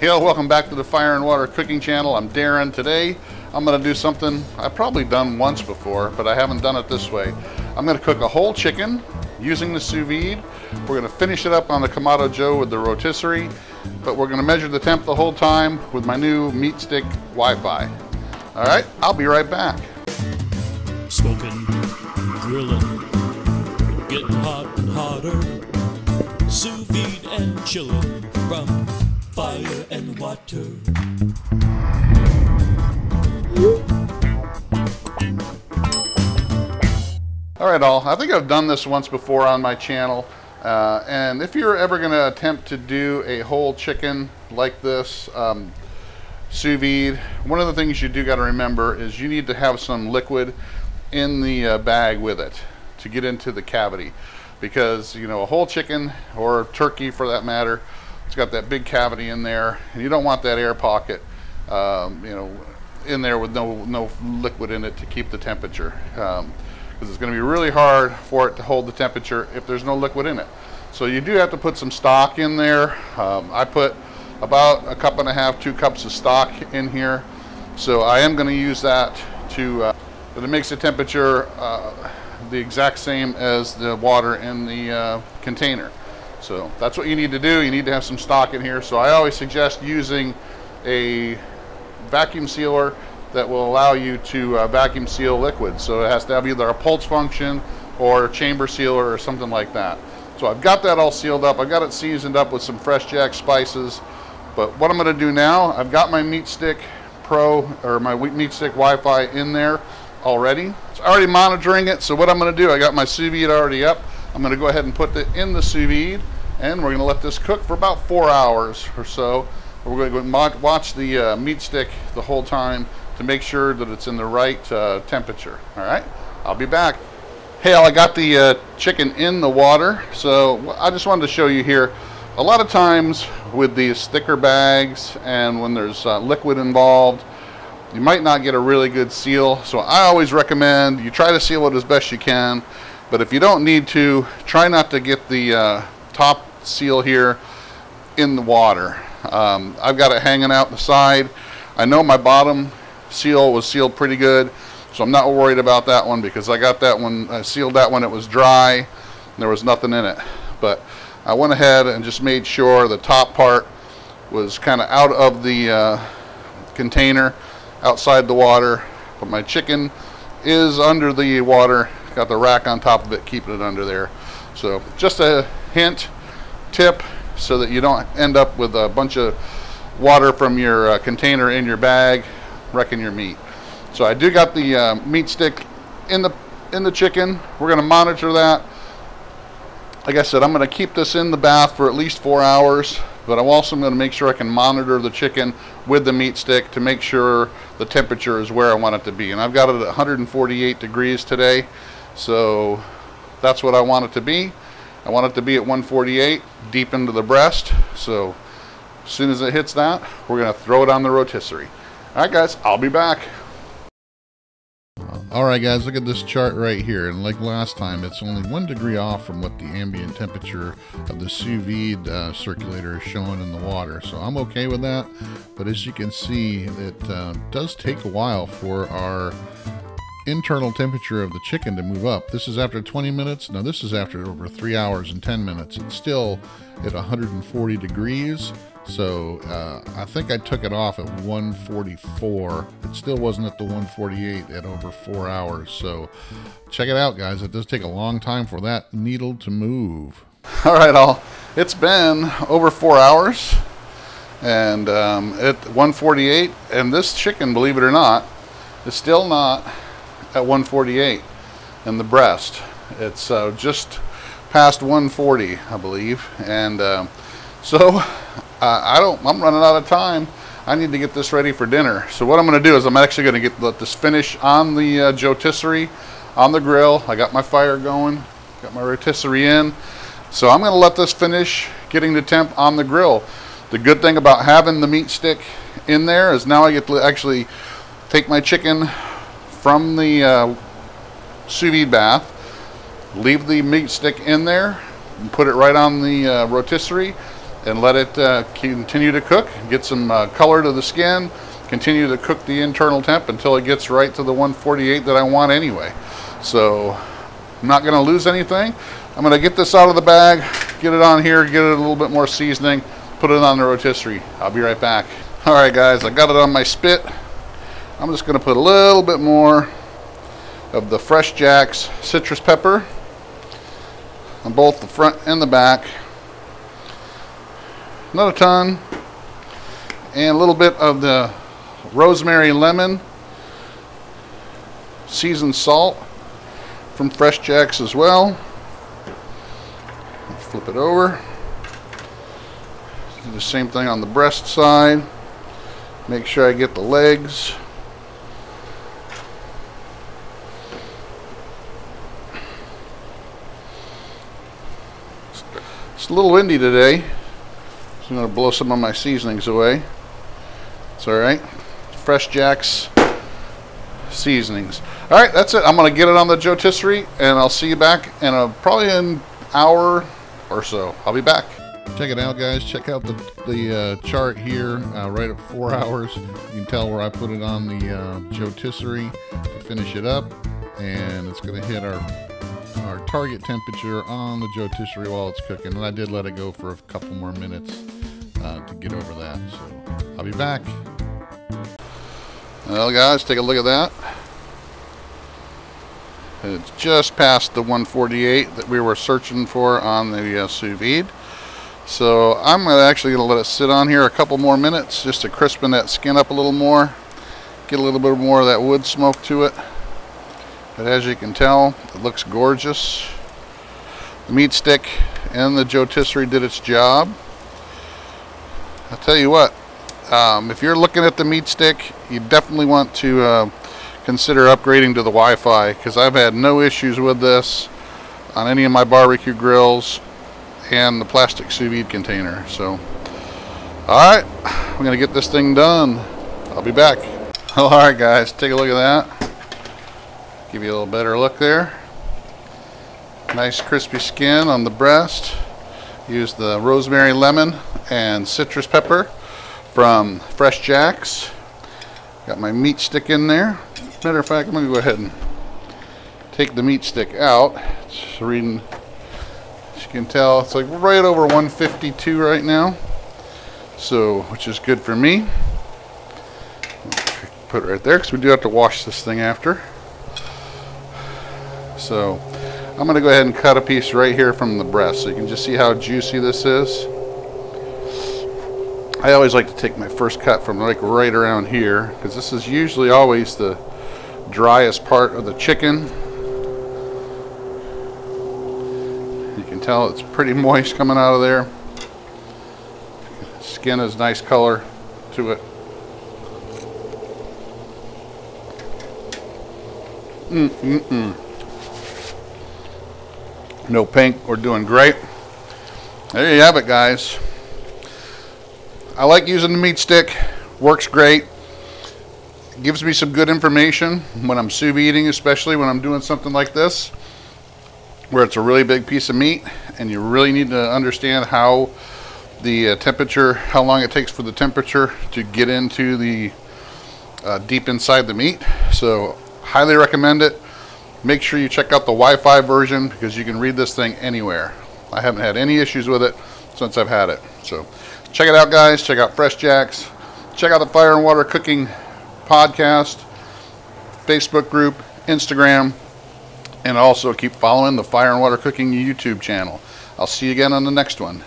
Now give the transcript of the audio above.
Hey, welcome back to the Fire and Water Cooking Channel. I'm Darren. Today, I'm gonna do something I've probably done once before, but I haven't done it this way. I'm gonna cook a whole chicken using the sous vide. We're gonna finish it up on the Kamado Joe with the rotisserie, but we're gonna measure the temp the whole time with my new MeatStick Wi-Fi. All right, I'll be right back. Smoking, grilling, getting hot and hotter. Sous vide and chilling from fire and water. All right, all. I think I've done this once before on my channel. Uh, and if you're ever going to attempt to do a whole chicken like this, um, sous vide, one of the things you do got to remember is you need to have some liquid in the uh, bag with it to get into the cavity. Because, you know, a whole chicken or turkey for that matter, it's got that big cavity in there, and you don't want that air pocket, um, you know, in there with no, no liquid in it to keep the temperature. Um, because it's going to be really hard for it to hold the temperature if there's no liquid in it. So you do have to put some stock in there. Um, I put about a cup and a half, two cups of stock in here. So I am going to use that to, uh, but it makes the temperature uh, the exact same as the water in the uh, container. So that's what you need to do. You need to have some stock in here. So I always suggest using a vacuum sealer that will allow you to uh, vacuum seal liquid. So it has to have either a pulse function or chamber sealer or something like that. So I've got that all sealed up. I've got it seasoned up with some FreshJax spices. But what I'm going to do now, I've got my MeatStick Pro or my MeatStick Wi-Fi in there already. It's already monitoring it. So what I'm going to do, I got my sous vide already up. I'm going to go ahead and put it in the sous vide and we're going to let this cook for about four hours or so. We're going to watch the uh, MeatStick the whole time to make sure that it's in the right uh, temperature. All right, I'll be back. Hey, I got the uh, chicken in the water, so I just wanted to show you here. A lot of times with these thicker bags and when there's uh, liquid involved, you might not get a really good seal. So I always recommend you try to seal it as best you can. But if you don't need to, try not to get the uh, top seal here in the water. Um, I've got it hanging out the side. I know my bottom seal was sealed pretty good. So I'm not worried about that one because I got that one, I sealed that one, it was dry. there was nothing in it. But I went ahead and just made sure the top part was kind of out of the uh, container, outside the water. But my chicken is under the water. Got the rack on top of it, keeping it under there. So just a hint, tip, so that you don't end up with a bunch of water from your uh, container in your bag wrecking your meat. So I do got the uh, MeatStick in the in the chicken. We're going to monitor that. Like I said, I'm going to keep this in the bath for at least four hours, but I'm also going to make sure I can monitor the chicken with the MeatStick to make sure the temperature is where I want it to be. And I've got it at 148 degrees today, so that's what I want it to be. I want it to be at 148, deep into the breast. So as soon as it hits that, we're going to throw it on the rotisserie. All right, guys, I'll be back. All right, guys, look at this chart right here. And like last time, it's only one degree off from what the ambient temperature of the sous vide uh, circulator is showing in the water. So I'm okay with that. But as you can see, it uh, does take a while for our internal temperature of the chicken to move up. This is after 20 minutes. Now this is after over three hours and 10 minutes. It's still at 140 degrees. So uh, I think I took it off at 144. It still wasn't at the 148 at over four hours. So check it out, guys. It does take a long time for that needle to move. All right, all. It's been over four hours, and um, at 148. And this chicken, believe it or not, is still not at 148 in the breast. It's uh, just past 140, I believe, and. Uh, so I don't, I'm running out of time. I need to get this ready for dinner. So what I'm going to do is I'm actually going to get let this finish on the uh, rotisserie on the grill. I got my fire going, got my rotisserie in. So I'm going to let this finish getting the temp on the grill. The good thing about having the MeatStick in there is now I get to actually take my chicken from the uh, sous vide bath, leave the MeatStick in there, and put it right on the uh, rotisserie and let it uh, continue to cook, get some uh, color to the skin, continue to cook the internal temp until it gets right to the 148 that I want anyway. So I'm not going to lose anything. I'm going to get this out of the bag, get it on here, get it a little bit more seasoning, put it on the rotisserie. I'll be right back. All right, guys, I got it on my spit. I'm just going to put a little bit more of the FreshJax citrus pepper on both the front and the back. Not a ton. And a little bit of the rosemary lemon seasoned salt from FreshJax as well. Flip it over. Do the same thing on the breast side. Make sure I get the legs. It's a little windy today. So I'm going to blow some of my seasonings away. It's alright. FreshJax seasonings. Alright, that's it. I'm going to get it on the rotisserie and I'll see you back in a, probably an hour or so. I'll be back. Check it out, guys. Check out the, the uh, chart here, uh, right at four hours. You can tell where I put it on the uh, rotisserie to finish it up. And it's going to hit our our target temperature on the rotisserie while it's cooking. And I did let it go for a couple more minutes uh, to get over that. So I'll be back. Well, guys, take a look at that. It's just past the 148 that we were searching for on the uh, sous vide. So I'm gonna actually to let it sit on here a couple more minutes just to crispen that skin up a little more. Get a little bit more of that wood smoke to it. But as you can tell, it looks gorgeous. The MeatStick and the rotisserie did its job. I'll tell you what, um, if you're looking at the MeatStick, you definitely want to uh, consider upgrading to the Wi-Fi because I've had no issues with this on any of my barbecue grills and the plastic sous vide container. So, all right, we're gonna get this thing done. I'll be back. All right, guys, take a look at that. Give you a little better look there. Nice crispy skin on the breast. Use the rosemary lemon and citrus pepper from FreshJax. Got my MeatStick in there. Matter of fact, I'm to go ahead and take the MeatStick out. It's reading, as you can tell, it's like right over 152 right now. So, which is good for me. Put it right there because we do have to wash this thing after. So I'm going to go ahead and cut a piece right here from the breast so you can just see how juicy this is. I always like to take my first cut from like right around here because this is usually always the driest part of the chicken. You can tell it's pretty moist coming out of there. Skin is nice color to it. Mm-mm-mm. No pink, we're doing great. There you have it, guys. I like using the MeatStick, works great. gives me some good information when I'm sous eating, especially when I'm doing something like this, where it's a really big piece of meat, and you really need to understand how the uh, temperature, how long it takes for the temperature to get into the uh, deep inside the meat. So highly recommend it. Make sure you check out the Wi-Fi version because you can read this thing anywhere. I haven't had any issues with it since I've had it. So check it out, guys. Check out FreshJax. Check out the Fire and Water Cooking podcast, Facebook group, Instagram, and also keep following the Fire and Water Cooking YouTube channel. I'll see you again on the next one.